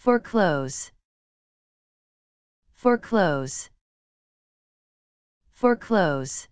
foreclose. Foreclose. Foreclose.